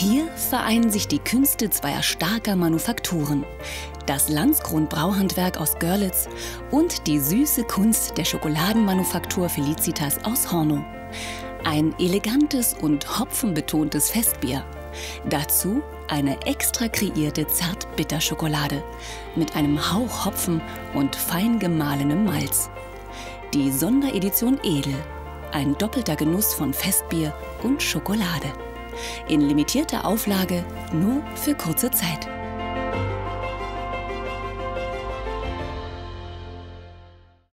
Hier vereinen sich die Künste zweier starker Manufakturen. Das Landsgrund Brauhandwerk aus Görlitz und die süße Kunst der Schokoladenmanufaktur Felicitas aus Hornow. Ein elegantes und hopfenbetontes Festbier. Dazu eine extra kreierte Zartbitterschokolade mit einem Hauch Hopfen und fein gemahlenem Malz. Die Sonderedition Edel. Ein doppelter Genuss von Festbier und Schokolade in limitierter Auflage nur für kurze Zeit.